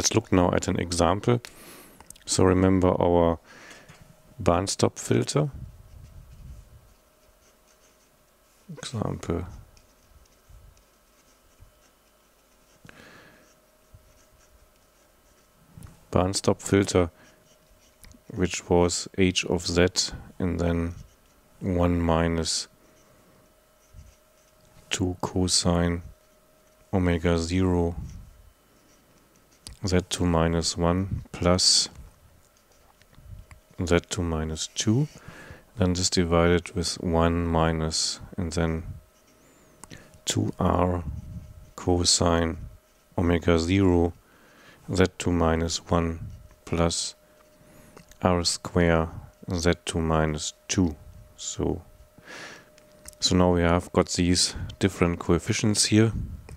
let's look now at an example. So remember our band stop filter. Example. Band stop filter which was h of z and then 1 minus 2 cosine omega 0 z2 minus 1 plus z2 minus 2 then just divide it with 1 minus and then 2r cosine omega 0 z2 minus 1 plus r square z2 minus 2 so so now we have got these different coefficients here.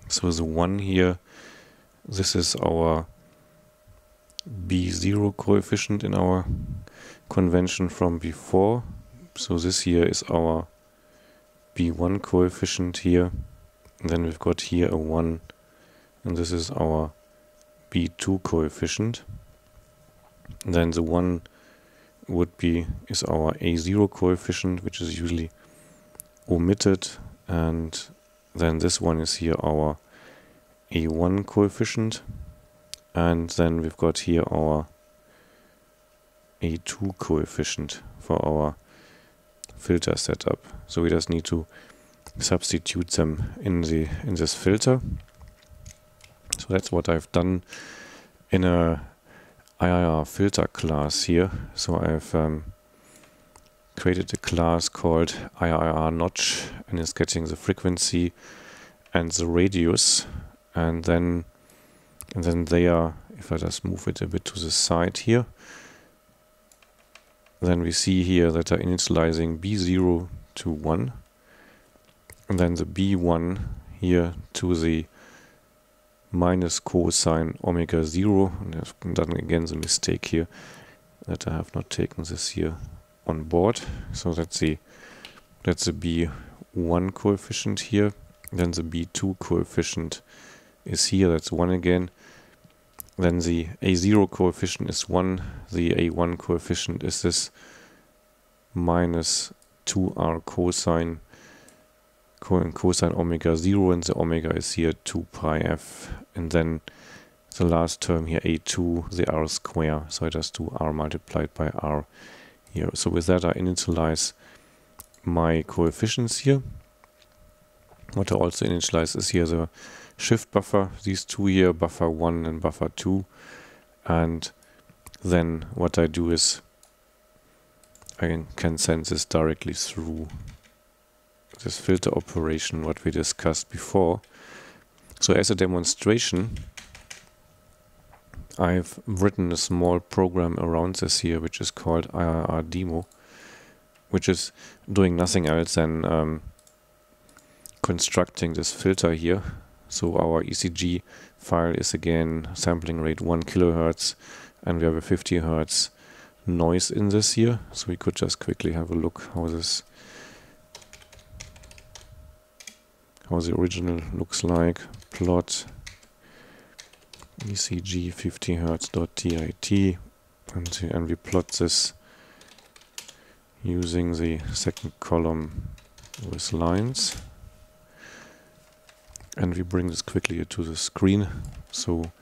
So the 1 here this is our b0 coefficient in our convention from before. So this here is our b1 coefficient here. And then we've got here a 1 and this is our b2 coefficient. And then the 1 would be is our A0 coefficient, which is usually omitted, and then this one is here our A1 coefficient, and then we've got here our A2 coefficient for our filter setup. So we just need to substitute them in the in this filter. So that's what I've done in a IIR filter class here. So I've um, created a class called IIR notch and it's getting the frequency and the radius and then and then they are if I just move it a bit to the side here then we see here that I'm initializing b0 to 1 and then the b1 here to the minus cosine omega 0 and I've done again the mistake here that I have not taken this here on board. So that's the that's the b1 coefficient here. Then the b2 coefficient is here. That's 1 again then the a0 coefficient is 1 the a1 coefficient is this minus 2r cosine cosine omega 0 and the omega is here 2 pi f. And then the last term here a2 the r square. So I just do r multiplied by r here. So with that I initialize my coefficients here. What I also initialize is here the shift buffer these two here buffer 1 and buffer 2 and then what I do is I can send this directly through this filter operation what we discussed before. So as a demonstration, I've written a small program around this here, which is called IIR demo, which is doing nothing else than um, constructing this filter here. So our ECG file is again sampling rate 1 kilohertz, and we have a 50 hertz noise in this here. So we could just quickly have a look how this how the original looks like. Plot ECG 50 Hertz.tit and, and we plot this using the second column with lines and we bring this quickly to the screen. So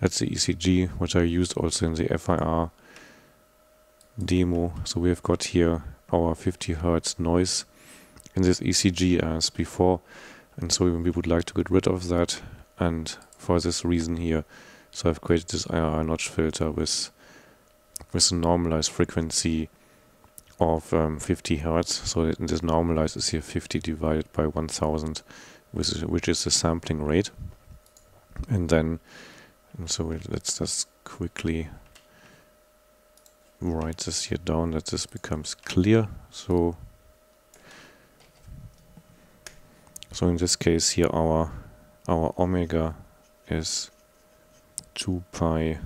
that's the ECG which I used also in the FIR demo. So we've got here our 50 Hertz noise. In this ECG as before. And so we would like to get rid of that. And for this reason here so I've created this IR notch filter with with a normalized frequency of um, 50 hertz. So this normalized is here 50 divided by 1000 which is, which is the sampling rate. And then so let's just quickly write this here down that this becomes clear. So So in this case here our our omega is 2 pi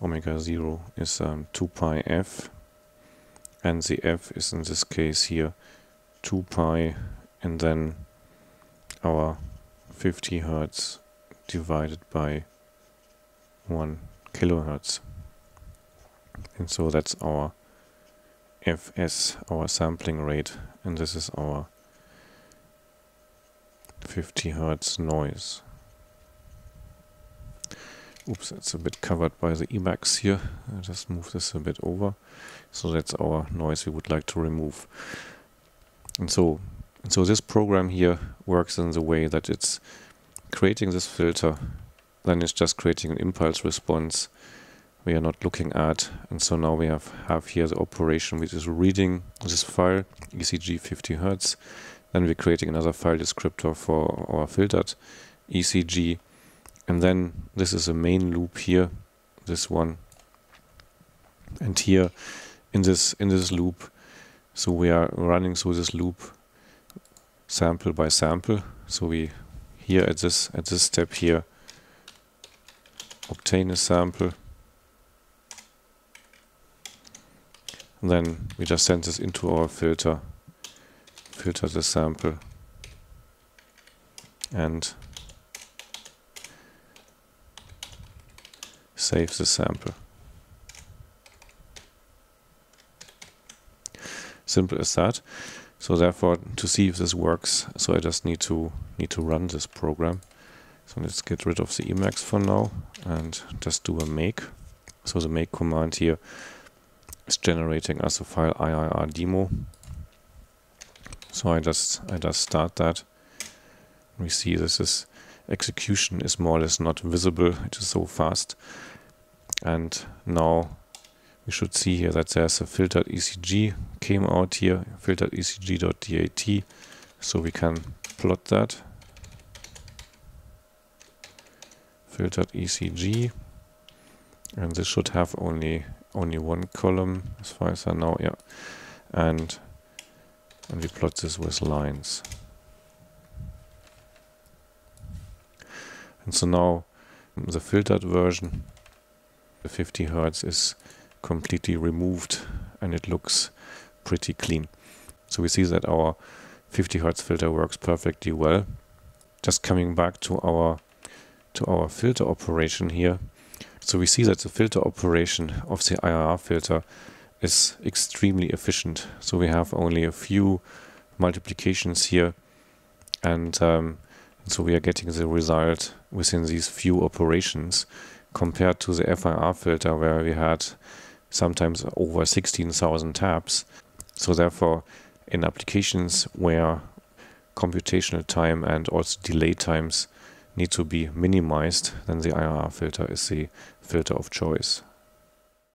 omega 0 is um, 2 pi f. And the f is in this case here 2 pi and then our 50 hertz divided by 1 kilohertz. And so that's our fs, our sampling rate, and this is our 50 hertz noise. Oops, it's a bit covered by the Emacs here. I just move this a bit over. So that's our noise we would like to remove. And so, and so this program here works in the way that it's creating this filter, then it's just creating an impulse response we are not looking at. And so now we have, have here the operation which is reading this file, ECG 50 Hertz. Then we're creating another file descriptor for our filtered ECG. And then this is a main loop here, this one. And here in this in this loop, so we are running through this loop sample by sample. So we here at this at this step here obtain a sample And then we just send this into our filter, filter the sample, and save the sample. Simple as that. So therefore, to see if this works, so I just need to need to run this program. So let's get rid of the Emacs for now and just do a make. So the make command here is generating us a file IIR demo. So I just I just start that. We see this is execution is more or less not visible. It is so fast. And now we should see here that there's a filtered ECG came out here, filtered ECG.dat. So we can plot that. Filtered ECG. And this should have only only one column as far as I know, yeah. And, and we plot this with lines. And so now the filtered version, the 50 Hertz is completely removed and it looks pretty clean. So we see that our 50 Hertz filter works perfectly well. Just coming back to our to our filter operation here, so we see that the filter operation of the IIR filter is extremely efficient. So we have only a few multiplications here and um, so we are getting the result within these few operations compared to the FIR filter where we had sometimes over 16,000 taps. So therefore in applications where computational time and also delay times need to be minimized, then the IIR filter is the filter of choice.